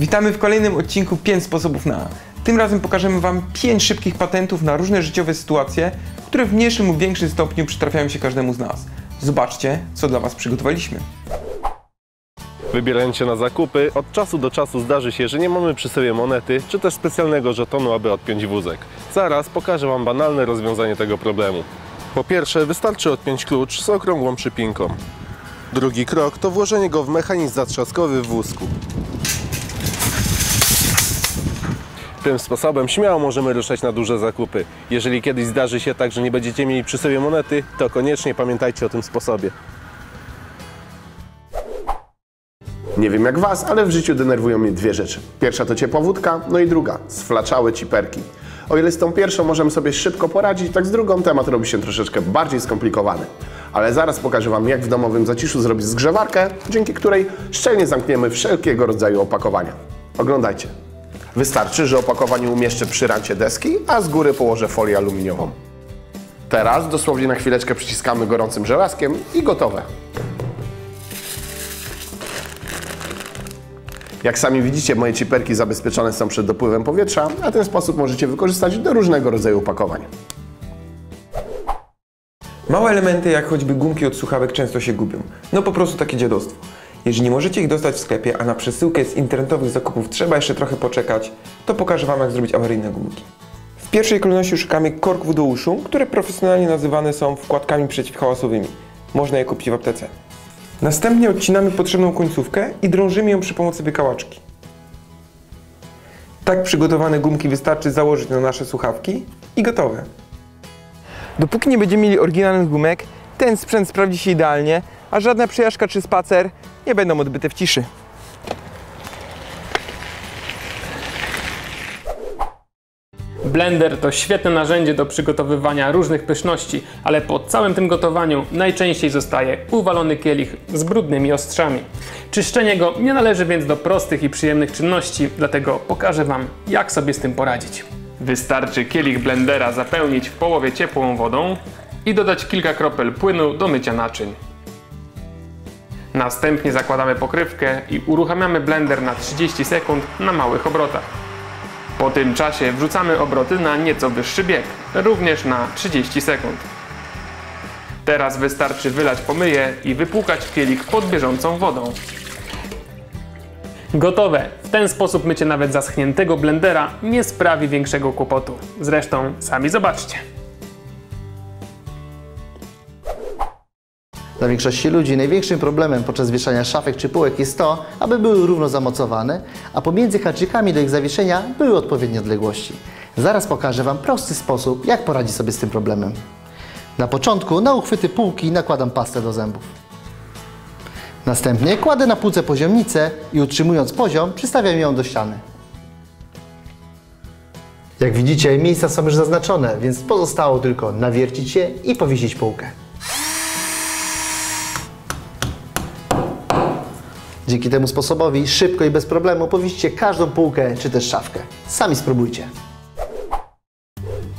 Witamy w kolejnym odcinku 5 sposobów na. Tym razem pokażemy Wam 5 szybkich patentów na różne życiowe sytuacje, które w mniejszym lub większym stopniu przytrafiają się każdemu z nas. Zobaczcie, co dla Was przygotowaliśmy. Wybierając się na zakupy, od czasu do czasu zdarzy się, że nie mamy przy sobie monety, czy też specjalnego żetonu, aby odpiąć wózek. Zaraz pokażę Wam banalne rozwiązanie tego problemu. Po pierwsze, wystarczy odpiąć klucz z okrągłą przypinką. Drugi krok to włożenie go w mechanizm zatrzaskowy w wózku. Tym sposobem śmiało możemy ruszać na duże zakupy. Jeżeli kiedyś zdarzy się tak, że nie będziecie mieli przy sobie monety, to koniecznie pamiętajcie o tym sposobie. Nie wiem jak was, ale w życiu denerwują mnie dwie rzeczy. Pierwsza to ciepła wódka, no i druga, sflaczałe ciperki. O ile z tą pierwszą możemy sobie szybko poradzić, tak z drugą temat robi się troszeczkę bardziej skomplikowany. Ale zaraz pokażę wam jak w domowym zaciszu zrobić zgrzewarkę, dzięki której szczelnie zamkniemy wszelkiego rodzaju opakowania. Oglądajcie. Wystarczy, że opakowanie umieszczę przy rancie deski, a z góry położę folię aluminiową. Teraz dosłownie na chwileczkę przyciskamy gorącym żelazkiem i gotowe. Jak sami widzicie, moje ciperki zabezpieczone są przed dopływem powietrza, a ten sposób możecie wykorzystać do różnego rodzaju opakowań. Małe elementy, jak choćby gumki od słuchawek, często się gubią. No po prostu takie dziadostwo. Jeżeli nie możecie ich dostać w sklepie, a na przesyłkę z internetowych zakupów trzeba jeszcze trochę poczekać, to pokażę Wam, jak zrobić awaryjne gumki. W pierwszej kolejności szukamy korków do uszu, które profesjonalnie nazywane są wkładkami przeciwhałasowymi. Można je kupić w aptece. Następnie odcinamy potrzebną końcówkę i drążymy ją przy pomocy wykałaczki. Tak przygotowane gumki wystarczy założyć na nasze słuchawki i gotowe. Dopóki nie będziemy mieli oryginalnych gumek, ten sprzęt sprawdzi się idealnie, a żadna przejażdżka czy spacer nie będą odbyte w ciszy. Blender to świetne narzędzie do przygotowywania różnych pyszności, ale po całym tym gotowaniu najczęściej zostaje uwalony kielich z brudnymi ostrzami. Czyszczenie go nie należy więc do prostych i przyjemnych czynności, dlatego pokażę Wam, jak sobie z tym poradzić. Wystarczy kielich blendera zapełnić w połowie ciepłą wodą i dodać kilka kropel płynu do mycia naczyń. Następnie zakładamy pokrywkę i uruchamiamy blender na 30 sekund na małych obrotach. Po tym czasie wrzucamy obroty na nieco wyższy bieg, również na 30 sekund. Teraz wystarczy wylać pomyje i wypłukać kielich pod bieżącą wodą. Gotowe! W ten sposób mycie nawet zaschniętego blendera nie sprawi większego kłopotu. Zresztą sami zobaczcie. Dla większości ludzi największym problemem podczas wieszania szafek czy półek jest to, aby były równo zamocowane, a pomiędzy haczykami do ich zawieszenia były odpowiednie odległości. Zaraz pokażę Wam prosty sposób, jak poradzić sobie z tym problemem. Na początku na uchwyty półki nakładam pastę do zębów. Następnie kładę na półce poziomnicę i utrzymując poziom, przystawiam ją do ściany. Jak widzicie, miejsca są już zaznaczone, więc pozostało tylko nawiercić je i powiesić półkę. Dzięki temu sposobowi szybko i bez problemu powiesicie każdą półkę czy też szafkę. Sami spróbujcie.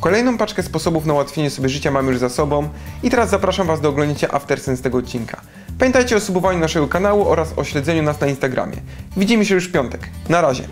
Kolejną paczkę sposobów na ułatwienie sobie życia mamy już za sobą i teraz zapraszam Was do oglądnięcia aftersense tego odcinka. Pamiętajcie o subowaniu naszego kanału oraz o śledzeniu nas na Instagramie. Widzimy się już w piątek. Na razie.